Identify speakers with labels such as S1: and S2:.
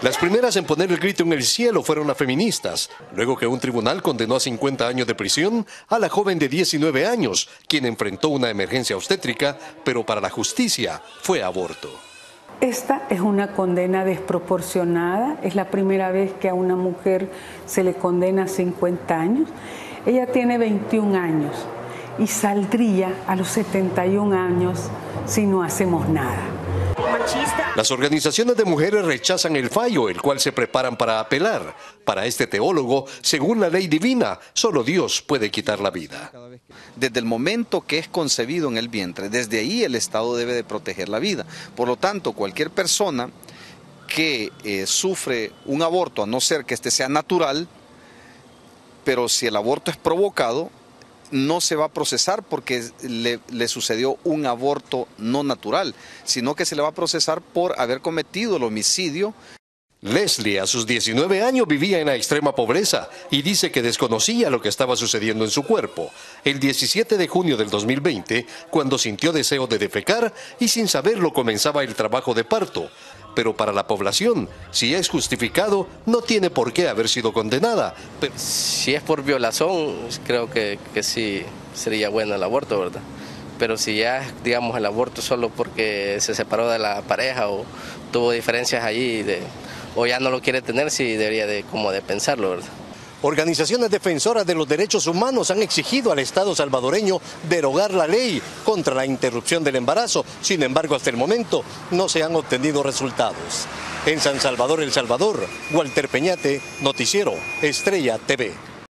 S1: Las primeras en poner el grito en el cielo fueron las feministas, luego que un tribunal condenó a 50 años de prisión a la joven de 19 años, quien enfrentó una emergencia obstétrica, pero para la justicia fue aborto.
S2: Esta es una condena desproporcionada, es la primera vez que a una mujer se le condena a 50 años. Ella tiene 21 años y saldría a los 71 años si no hacemos nada.
S1: Las organizaciones de mujeres rechazan el fallo, el cual se preparan para apelar. Para este teólogo, según la ley divina, solo Dios puede quitar la vida.
S3: Desde el momento que es concebido en el vientre, desde ahí el Estado debe de proteger la vida. Por lo tanto, cualquier persona que eh, sufre un aborto, a no ser que este sea natural, pero si el aborto es provocado, no se va a procesar porque le, sucedió un aborto no natural, sino que se le va a procesar por haber cometido el homicidio
S1: Leslie a sus 19 años vivía en la extrema pobreza y dice que desconocía lo que estaba sucediendo en su cuerpo. El 17 de junio del 2020, cuando sintió deseo de defecar y sin saberlo comenzaba el trabajo de parto. Pero para la población, si es justificado, no tiene por qué haber sido condenada.
S4: Si es por violación, creo que, que sí sería bueno el aborto, ¿verdad? pero si ya digamos el aborto solo porque se separó de la pareja o tuvo diferencias allí o ya no lo quiere tener, sí debería de, como de pensarlo, ¿verdad?
S1: Organizaciones defensoras de los derechos humanos han exigido al Estado salvadoreño derogar la ley contra la interrupción del embarazo. Sin embargo, hasta el momento no se han obtenido resultados. En San Salvador, El Salvador, Walter Peñate, Noticiero, Estrella TV.